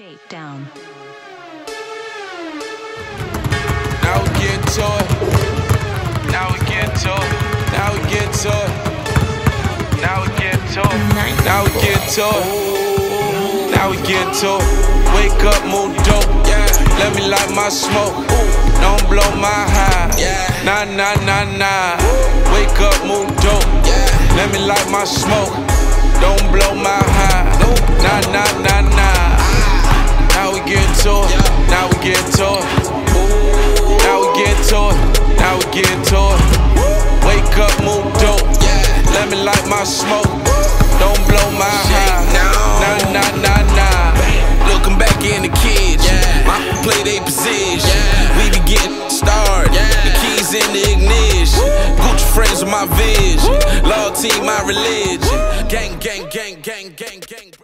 Shakedown. Now we get to it. Now we get to it. Now we get to it. Now we get to it. Now we get to it. Now we get to it. Wake up, move dope. Yeah. Let me light my smoke. Don't blow my high. Yeah. Nah, nah, nah, nah. Wake up, move dope. Yeah. Let me light my smoke. Don't blow my high. Get to it. Now we get to it. Now we get to it. Wake up, move dope. Let me light my smoke. Don't blow my high. Nah, nah, nah, nah. Looking back in the kids, my play they position. We be getting started. The keys in the ignition. Gucci frames with my vision. Loyalty, my religion. Gang, gang, gang, gang, gang, gang.